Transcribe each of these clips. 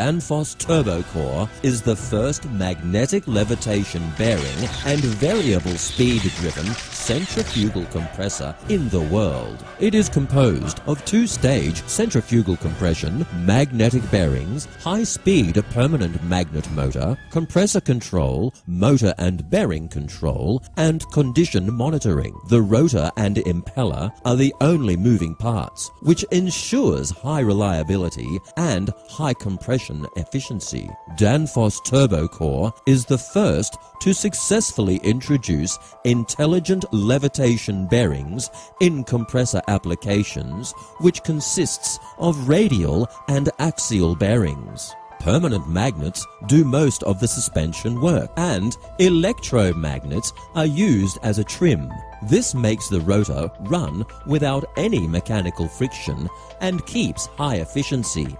Danfoss Turbo Core is the first magnetic levitation bearing and variable speed driven centrifugal compressor in the world. It is composed of two-stage centrifugal compression, magnetic bearings, high-speed permanent magnet motor, compressor control, motor and bearing control, and condition monitoring. The rotor and impeller are the only moving parts, which ensures high reliability and high compression efficiency. Danfoss Turbocor is the first to successfully introduce intelligent levitation bearings in compressor applications, which consists of radial and axial bearings. Permanent magnets do most of the suspension work, and electromagnets are used as a trim. This makes the rotor run without any mechanical friction and keeps high efficiency.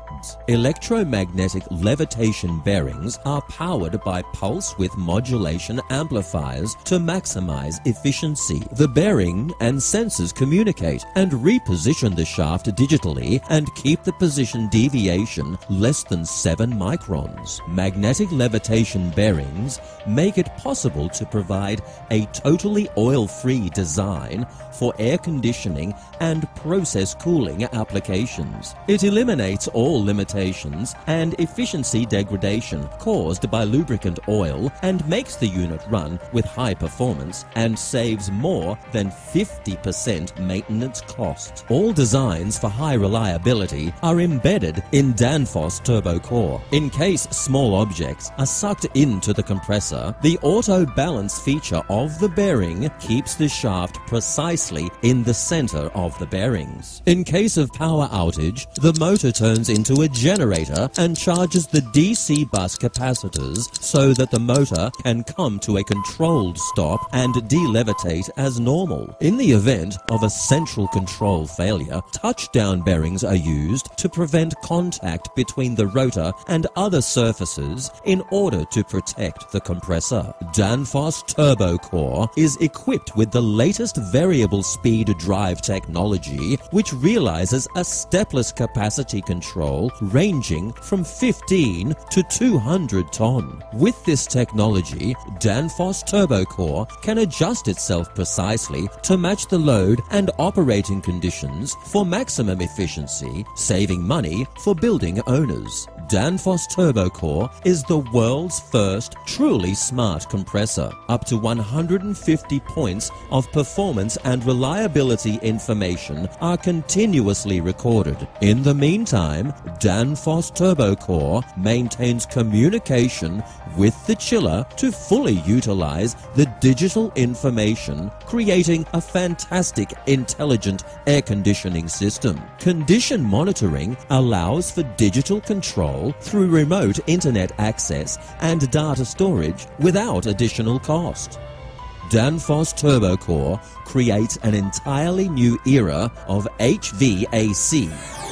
Electromagnetic levitation bearings are powered by pulse width modulation amplifiers to maximize efficiency. The bearing and sensors communicate and reposition the shaft digitally and keep the position deviation less than 7 microns. Magnetic levitation bearings make it possible to provide a totally oil-free design for air conditioning and process cooling applications. It eliminates all limitations and efficiency degradation caused by lubricant oil and makes the unit run with high performance and saves more than 50% maintenance cost. All designs for high reliability are embedded in Danfoss Turbocor. In case small objects are sucked into the compressor, the auto balance feature of the bearing keeps the shaft precisely in the center of the bearings. In case of power outage, the motor turns into a generator and charges the DC bus capacitors so that the motor can come to a controlled stop and delevitate as normal. In the event of a central control failure, touchdown bearings are used to prevent contact between the rotor and other surfaces in order to protect the compressor. Danfoss Turbocor is equipped with the latest variable speed drive technology, which realizes a stepless capacity control ranging from 15 to 200 ton. With this technology, Danfoss Turbocor can adjust itself precisely to match the load and operating conditions for maximum efficiency, saving money for building owners. Danfoss Turbocor is the world's first truly smart compressor. Up to 150 points of performance and reliability information are continuously recorded. In the meantime, Danfoss Turbocor maintains communication with the chiller to fully utilize the digital information, creating a fantastic intelligent air conditioning system. Condition monitoring allows for digital control through remote internet access and data storage without additional cost. Danfoss Turbocor creates an entirely new era of HVAC.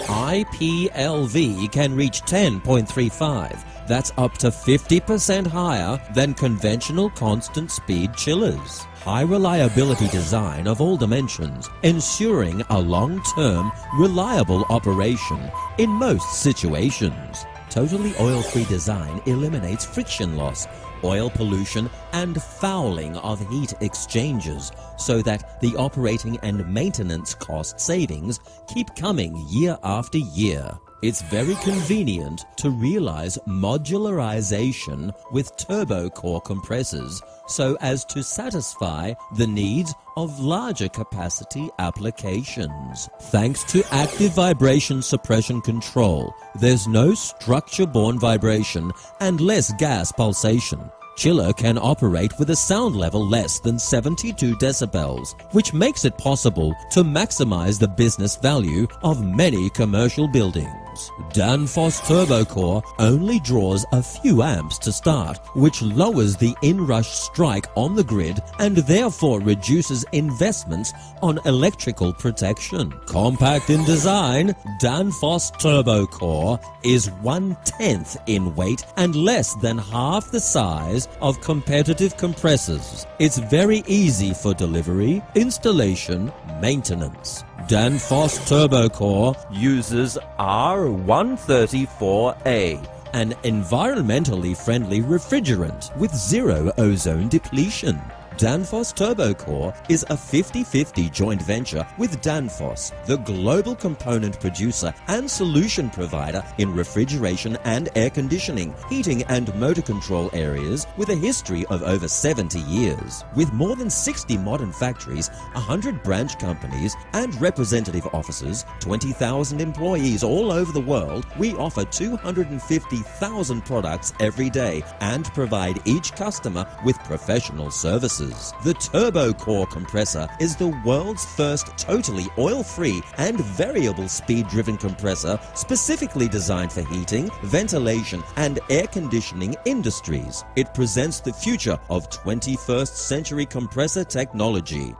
IPLV can reach 10.35. That's up to 50% higher than conventional constant speed chillers. High reliability design of all dimensions, ensuring a long-term, reliable operation in most situations. Totally oil-free design eliminates friction loss, oil pollution and fouling of heat exchangers so that the operating and maintenance cost savings keep coming year after year. It's very convenient to realize modularization with Turbocor compressors so as to satisfy the needs of larger capacity applications. Thanks to active vibration suppression control, there's no structure-borne vibration and less gas pulsation. Chiller can operate with a sound level less than 72 decibels, which makes it possible to maximize the business value of many commercial buildings. Danfoss Turbocor only draws a few amps to start, which lowers the inrush strike on the grid and therefore reduces investments on electrical protection. Compact in design, Danfoss Turbocor is one-tenth in weight and less than half the size of competitive compressors. It's very easy for delivery, installation, maintenance. Danfoss Turbocor uses R134A an environmentally friendly refrigerant with zero ozone depletion. Danfoss Turbocor is a 50-50 joint venture with Danfoss, the global component producer and solution provider in refrigeration and air conditioning, heating and motor control areas with a history of over 70 years. With more than 60 modern factories, 100 branch companies and representative offices, 20,000 employees all over the world, we offer 250,000 products every day and provide each customer with professional services. The Turbocor compressor is the world's first totally oil-free and variable speed-driven compressor specifically designed for heating, ventilation and air conditioning industries. It presents the future of 21st century compressor technology.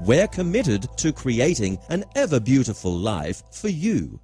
We're committed to creating an ever beautiful life for you.